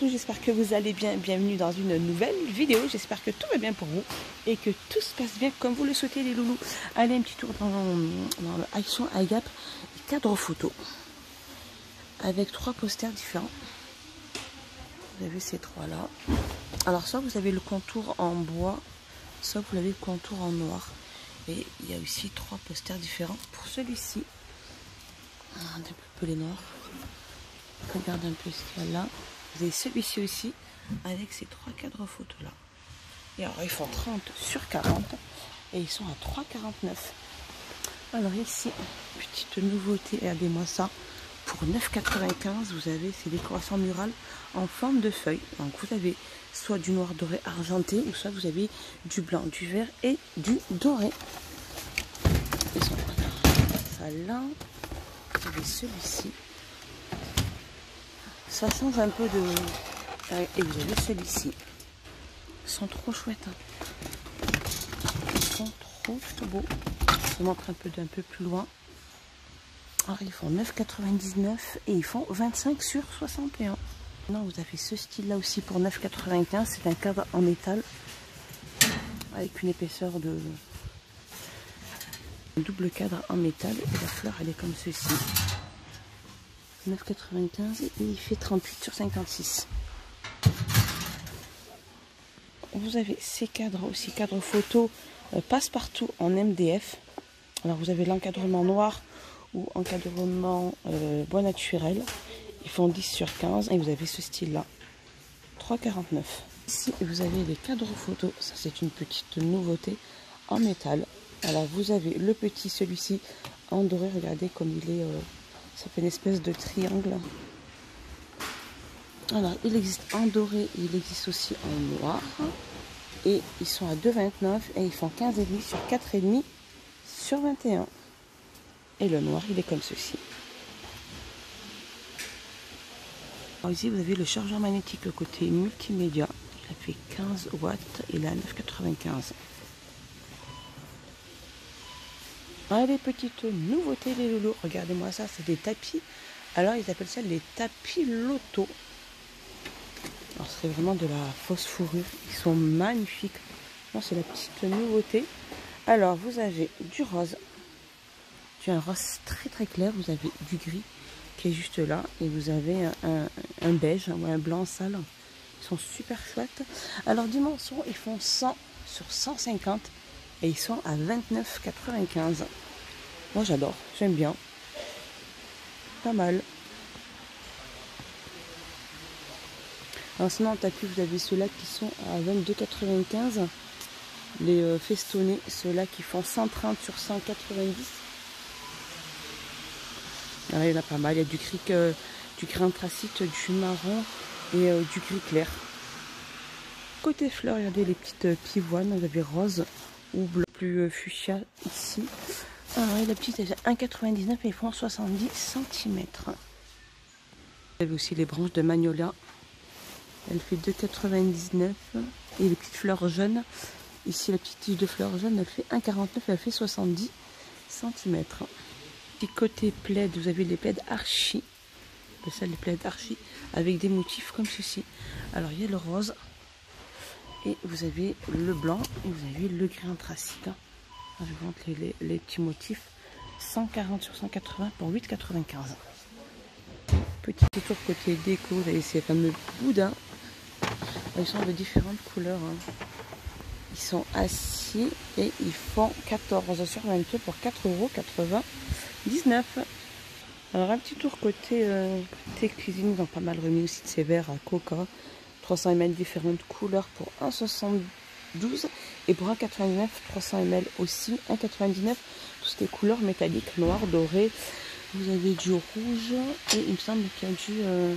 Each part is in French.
J'espère que vous allez bien. Bienvenue dans une nouvelle vidéo. J'espère que tout va bien pour vous et que tout se passe bien comme vous le souhaitez, les loulous. Allez, un petit tour dans, le Action Agap cadre photo avec trois posters différents. Vous avez ces trois-là. Alors, soit vous avez le contour en bois, soit vous avez le contour en noir. Et il y a aussi trois posters différents pour celui-ci. Un peu les noirs. Regardez un peu ce qu'il y a là. Vous avez celui-ci aussi avec ces trois cadres photos là. Et alors ils font 30 sur 40 et ils sont à 3,49. Alors ici, petite nouveauté, regardez-moi ça. Pour 9,95, vous avez ces décorations murales en forme de feuilles. Donc vous avez soit du noir doré argenté ou soit vous avez du blanc, du vert et du doré. Ils sont là. Vous avez celui-ci ça change un peu de... Et vous avez celui-ci. Ils sont trop chouettes. Hein. Ils sont trop, trop beaux. Je vous montre un peu d'un peu plus loin. Alors ils font 9,99 et ils font 25 sur 61. Non, vous avez ce style-là aussi pour 9,95. C'est un cadre en métal avec une épaisseur de double cadre en métal et la fleur elle est comme ceci. 9,95 et il fait 38 sur 56. Vous avez ces cadres aussi, cadres photo euh, passe-partout en MDF. Alors vous avez l'encadrement noir ou encadrement euh, bois naturel. Ils font 10 sur 15 et vous avez ce style-là. 3,49. Ici vous avez les cadres photo. Ça c'est une petite nouveauté en métal. Alors vous avez le petit, celui-ci en doré. Regardez comme il est... Euh, ça fait une espèce de triangle. Alors, il existe en doré, il existe aussi en noir. Et ils sont à 2,29 et ils font 15,5 sur 4,5 sur 21. Et le noir, il est comme ceci. Ici, vous avez le chargeur magnétique, le côté multimédia. Il a fait 15 watts et là 9,95. Ah, les petites nouveautés les loulous. Regardez-moi ça, c'est des tapis. Alors ils appellent ça les tapis loto. Alors c'est vraiment de la fausse fourrure. Ils sont magnifiques. C'est la petite nouveauté. Alors vous avez du rose. Tu as un rose très très clair. Vous avez du gris qui est juste là. Et vous avez un, beige ou un blanc sale. Ils sont super chouettes. Alors dimension, ils font 100 sur 150 et ils sont à 29,95. Moi j'adore, j'aime bien. Pas mal. Alors sinon en tapis vous avez ceux-là qui sont à 22,95. Les euh, festonnés, ceux-là qui font 130 sur 190. il y en a pas mal. Il y a du gris, euh, du gris anthracite, du marron et euh, du gris clair. Côté fleurs, regardez les petites pivoines. Vous avez rose, ou plus euh, fuchsia ici. Alors, la petite, elle fait 1,99 et font 70 cm. Vous avez aussi les branches de magnolia. Elle fait 2,99 et les petites fleurs jeunes. Ici, la petite tige de fleurs jeunes, elle fait 1,49 et elle fait 70 cm. Et côté plaid, vous avez les plaids archi. Ça, les plaids archi avec des motifs comme ceci. Alors, il y a le rose, et vous avez le blanc et vous avez le gris anthracite. Je vous montre les, petits motifs. 140 sur 180 pour 8,95. Petit tour côté déco, vous avez ces fameux boudins. Ils sont de différentes couleurs. Hein. Ils sont assis et ils font 14 sur 22 pour 4,99 Alors un petit tour côté, euh, côté cuisine, ils ont pas mal remis aussi de ces verres à coca. 300 ml différentes couleurs pour 1,72 et pour 1,99 300 ml aussi 1,99 toutes les couleurs métalliques noir doré. Vous avez du rouge et il me semble qu'il y a du, euh,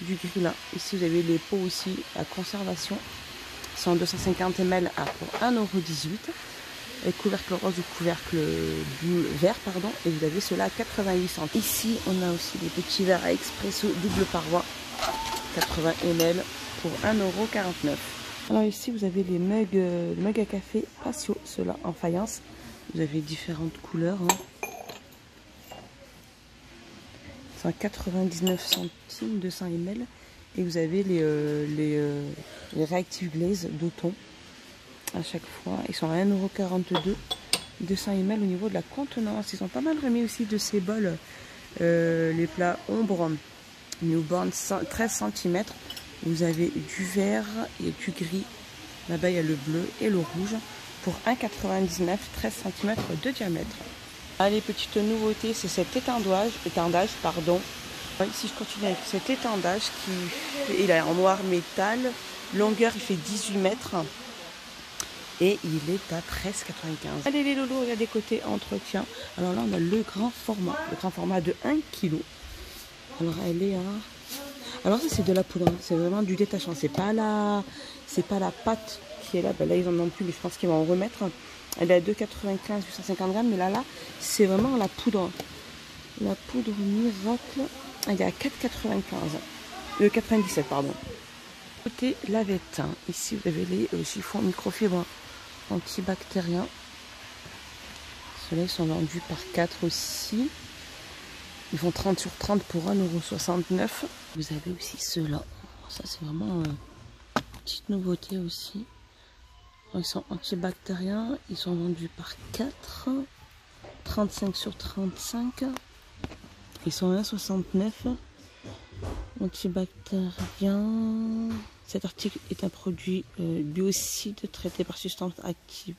du gris là. Ici vous avez les pots aussi à conservation. Sont 250 ml à pour 1,18€ et couvercle rose ou couvercle vert pardon. Et vous avez cela à 88 centimes. Ici on a aussi des petits verres à expresso double paroi. 80 ml pour 1,49€. Alors ici vous avez les mugs, euh, mugs à café patio, ceux-là en faïence. Vous avez différentes couleurs. Hein. 199 centimes, 200 ml. Et vous avez les, euh, les, euh, les Reactive Glaze d'automne à chaque fois. Ils sont à 1,42€. 200 ml au niveau de la contenance. Ils sont pas mal remis aussi de ces bols. Euh, les plats ombre Newborn 13 cm. Vous avez du vert et du gris. Là-bas, il y a le bleu et le rouge pour 1,99 13 cm de diamètre. Allez, petite nouveauté, c'est cet étendage, étendage pardon. Ici, je continue avec cet étendage qui il est en noir métal. Longueur, il fait 18 mètres. Et il est à 13,95. Allez les lolos, il y a des côtés entretien. Alors là, on a le grand format. Le grand format de 1 kg. Alors elle est à... Alors ça, c'est de la poudre. Hein. C'est vraiment du détachant. C'est pas la... C'est pas la pâte qui est là. Ben là, ils en ont plus, mais je pense qu'ils vont en remettre. Elle est à 2,95, 850 grammes. Mais là, là, c'est vraiment la poudre. La poudre miracle. Elle est à 4,95. Euh, 97, pardon. Côté lavette, hein. ici vous avez les euh, chiffons microfibres antibactériens. Ceux-là, ils sont vendus par 4 aussi. Ils font 30 sur 30 pour 1,69€. Vous avez aussi ceux-là. Ça, c'est vraiment une petite nouveauté aussi. Ils sont antibactériens. Ils sont vendus par 4. 35 sur 35. Ils sont 1,69. Antibactérien. Cet article est un produit euh, biocide traité par substance active.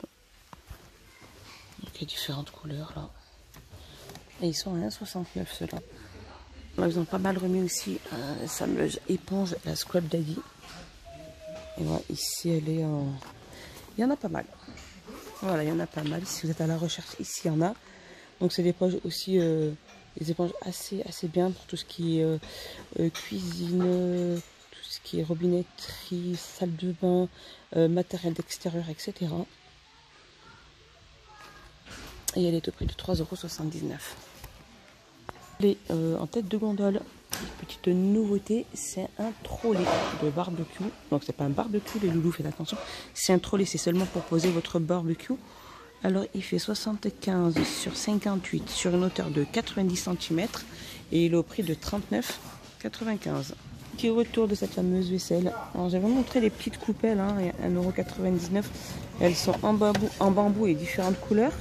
Il y a différentes couleurs là. Et ils sont à 1,69 ceux-là. Ils ont pas mal remis aussi euh, fameuse éponge, la Scrub Daddy. Et voilà, ici elle est en... Il y en a pas mal. Voilà, il y en a pas mal. Si vous êtes à la recherche, ici il y en a. Donc c'est des éponges aussi, euh, des éponges assez, assez bien pour tout ce qui est euh, cuisine, ce qui est robinetterie, salle de bain, euh, matériel d'extérieur, etc. Et elle est au prix de 3,79€. Euh, en tête de gondole, petite nouveauté, c'est un trolley de barbecue. Donc c'est pas un barbecue, les loulous, faites attention. C'est un trolley, c'est seulement pour poser votre barbecue. Alors il fait 75 sur 58 sur une hauteur de 90 cm et il est au prix de 39,95 petit retour de cette fameuse vaisselle? Alors j'avais montré les petites coupelles, hein, 1,99€. Elles sont en bambou, en bambou et différentes couleurs,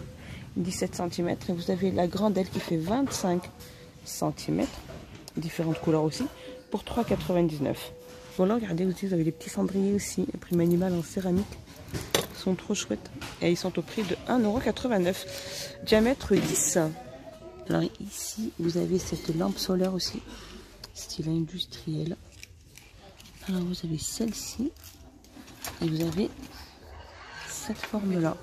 17 cm. Et vous avez la grande aile qui fait 25 cm, différentes couleurs aussi, pour 3,99€. Voilà, regardez aussi, vous avez les petits cendriers aussi, prime animal en céramique. Ils sont trop chouettes. Et ils sont au prix de 1,89€. Diamètre 10. Alors ici, vous avez cette lampe solaire aussi style industriel. Alors vous avez celle-ci et vous avez cette forme-là.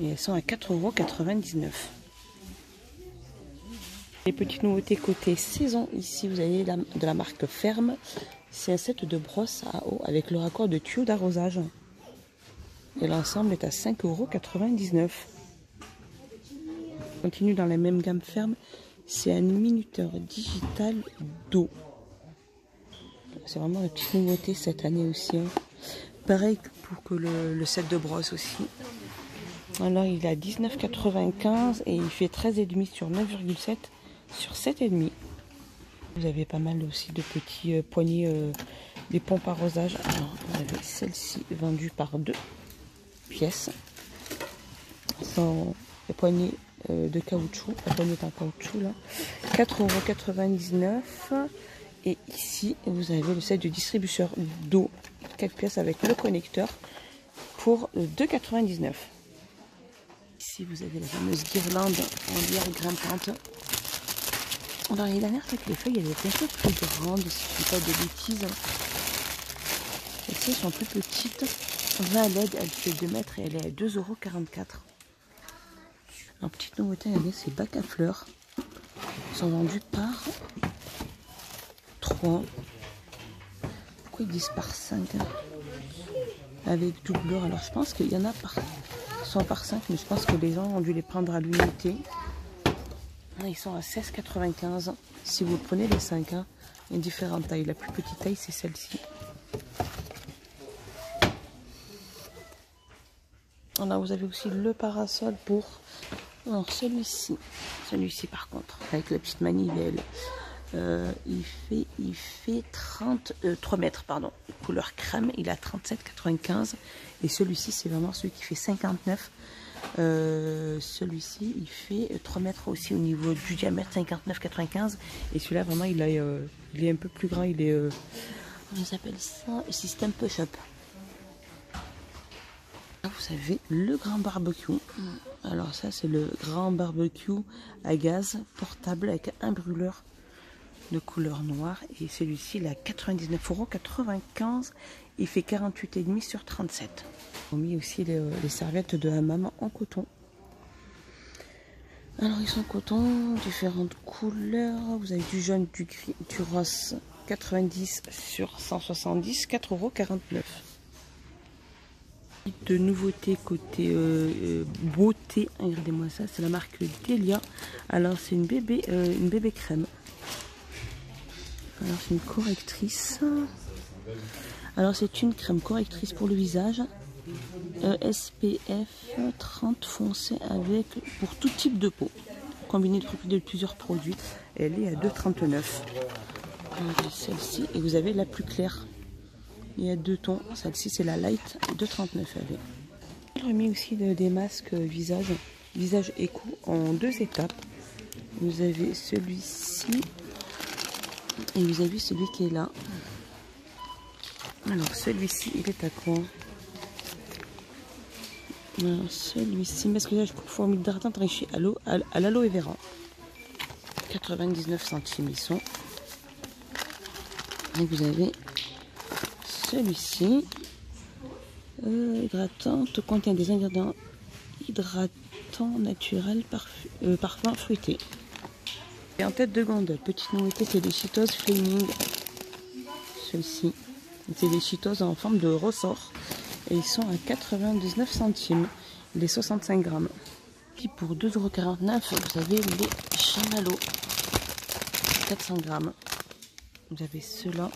Et elles sont à 4,99€. Les petites nouveautés côté saison, ici vous avez de la marque Ferme. C'est un set de brosse à eau avec le raccord de tuyau d'arrosage. Et l'ensemble est à 5,99€. Continue dans la même gamme ferme. C'est un minuteur digital d'eau. C'est vraiment une petite nouveauté cette année aussi. Hein. Pareil pour que le, set de brosse aussi. Alors il a 19,95 et il fait 13,5 sur 9,7 sur 7,5. Vous avez pas mal aussi de petits euh, poignées, euh, des pompes arrosage. Alors vous avez celle-ci vendue par deux pièces. Sans les poignées euh, de caoutchouc. La poignée en caoutchouc là. 4,99€. Et ici, vous avez le set de distributeur d'eau, 4 pièces avec le connecteur pour 2,99€. Ici, vous avez la fameuse guirlande en lierre grimpante. Alors, l'année dernière, que les feuilles, elles étaient un peu plus grandes, si je ne fais pas de bêtises. Celles-ci sont plus petites. 20 LED, elle fait 2 mètres et elle est à 2,44€. En petite nouveauté, regardez, ces bacs à fleurs sont vendus par 3. Pourquoi ils disent par 5 hein? Avec doubleur. Alors je pense qu'il y en a par, sont par 5, mais je pense que les gens ont dû les prendre à l'unité. Ils sont à 16,95 si vous prenez les 5. Hein, a différentes tailles. La plus petite taille, c'est celle-ci. Alors vous avez aussi le parasol pour celui-ci, celui-ci par contre, avec la petite manivelle, Euh, il fait, il fait 30, 3 euh, mètres, pardon. Couleur crème, il a 37,95. Et celui-ci, c'est vraiment celui qui fait 59. Euh, celui-ci, il fait 3 mètres aussi au niveau du diamètre, 59,95. Et celui-là, vraiment, il, a, il est un peu plus grand. Il est, comment s'appelle ça Système push-up. Vous avez le grand barbecue. Alors ça, c'est le grand barbecue à gaz portable avec un brûleur de couleur noire. Et celui-ci, il a 99,95€. Il fait 48,5 sur 37. On mis aussi les, les, serviettes de hammam en coton. Alors ils sont en coton, différentes couleurs. Vous avez du jaune, du gris, du rose. 90 sur 170, 4,49€. De nouveautés côté euh, euh, beauté, regardez-moi ça, c'est la marque Delia. Alors c'est une bébé, euh, une bébé crème. Alors c'est une correctrice. Alors c'est une crème correctrice pour le visage. SPF 30 foncé avec pour tout type de peau. Combiné de plusieurs produits. Elle est à 2,39. Celle-ci et vous avez la plus claire. Il y a deux tons. Celle-ci c'est la light 2,39 elle J'ai remis aussi des masques visage, visage éco en deux étapes. Vous avez celui-ci et vous avez celui qui est là. Alors celui-ci, il est à quoi celui-ci, masquage pour forme d'ardent riche à l'aloe vera. 99 centimes ils sont. Et vous avez celui-ci. Euh, hydratante contient des ingrédients hydratants naturels, euh, parfum fruité. En tête de gondole, petite nouveauté, c'est des Cheetos Flaming. Celui-ci. C'est des Cheetos en forme de ressort. Et ils sont à 99 centimes. Les 65 grammes. Puis pour 2,49€, vous avez les chamallows. 400 grammes. Vous avez ceux-là.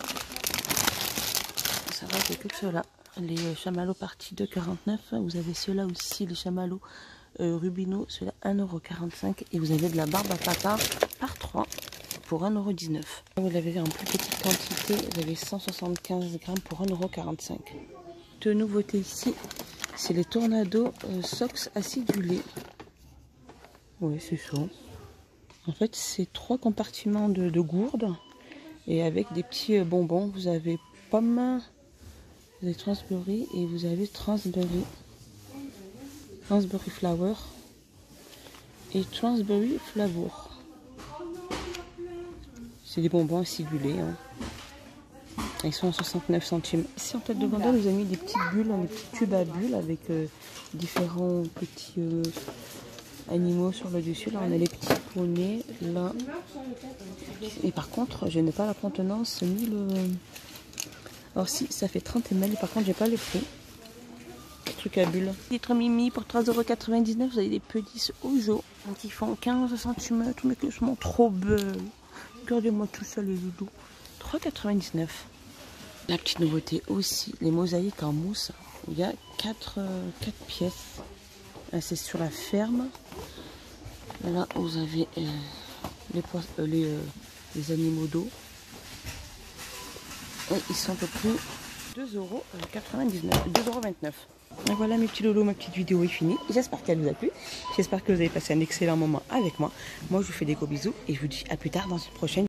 Ça va, c'est que ceux-là. Les chamallows partie 2,49. Vous avez ceux-là aussi, les chamallows euh, Rubino, cela 1,45€ et vous avez de la barbe à papa par 3 pour 1,19€. Vous l'avez en plus petite quantité, vous avez 175 grammes pour 1,45€. De nouveautés ici, c'est les Tornado euh, Socks acidulés. Oui, c'est ça. En fait, c'est trois compartiments de, de gourdes et avec des petits euh, bonbons. Vous avez pomme, vous avez transberry et vous avez transberry. Transberry Flower et Transberry Flavour. C'est des bonbons acidulés. Hein. Ils sont à 69 centimes. Ici en tête de gondole, nous avons mis des petites bulles, des petits tubes à bulles avec euh, différents petits euh, animaux sur le dessus. Là, on a les petits poneys. Là. Et par contre, je n'ai pas la contenance ni le. Alors si, ça fait 30 ml. Par contre, j'ai pas le prix truc à bulles. Litre Mimi pour 3,99€. Vous avez des petits Ojo qui font 15 cm, mais qui sont trop belles. Regardez-moi tout ça, les loulous. 3,99€. La petite nouveauté aussi, les mosaïques en mousse. Il y a 4, 4 euh, pièces. C'est sur la ferme. Là, vous avez euh, les, euh, les, animaux d'eau. Et ils sont à peu près 2,99€. 2,29€. Et voilà mes petits lolos, ma petite vidéo est finie. J'espère qu'elle vous a plu. J'espère que vous avez passé un excellent moment avec moi. Moi, je vous fais des gros bisous et je vous dis à plus tard dans une prochaine